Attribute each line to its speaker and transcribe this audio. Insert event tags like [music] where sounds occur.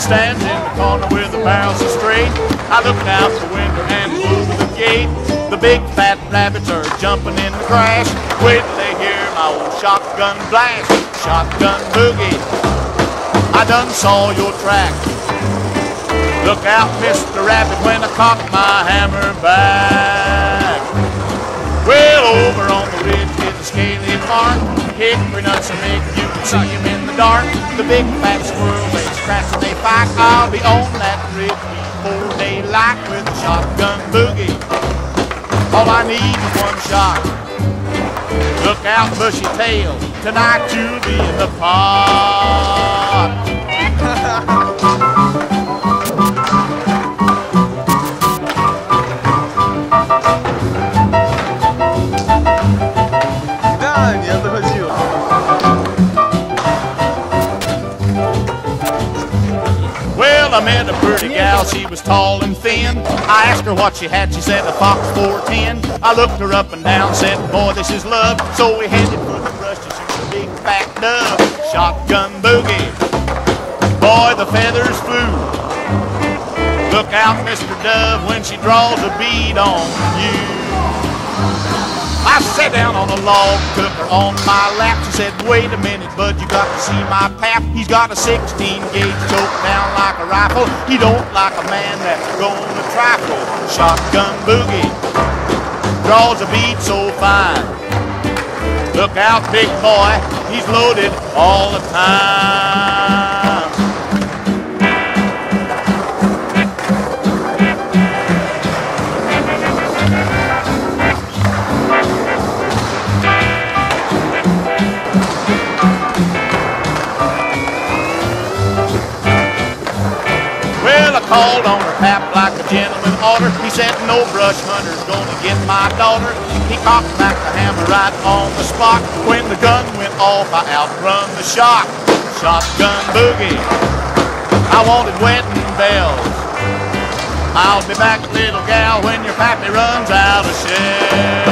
Speaker 1: stands in the corner with the barrels so straight. I looked out the window and over the gate. The big fat rabbits are jumping in the grass. Wait till they hear my old shotgun blast, shotgun boogie. I done saw your track. Look out, Mr. Rabbit, when I cock my hammer back. Well, over on the ridge is a scaly bark. Hickory nuts are big, you can see him in the dark. The big fat squirrel, boogie. All I need is one shot. Look out, bushy tail. Tonight you'll be in the pot. [laughs] Well, I met a pretty gal, she was tall and thin. I asked her what she had, she said a Fox 410. I looked her up and down, said, boy, this is love. So we headed for the brush to shoot a big fat dove. Shotgun boogie, boy, the feathers flew. Look out, Mr. Dove, when she draws a bead on you. I sat down on a log, took her on my lap. She said, wait a minute, bud, you got to see my pap. He's got a 16 gauge choke rifle. He don't like a man that's gonna trifle. Shotgun boogie, draws a bead so fine. Look out, big boy, he's loaded all the time. Called on her pap like a gentleman oughter. He said, no brush hunter's gonna get my daughter. He cocked back the hammer right on the spot. When the gun went off, I outrun the shot. Shotgun boogie. I wanted wedding bells. I'll be back, little gal, when your pappy runs out of shells.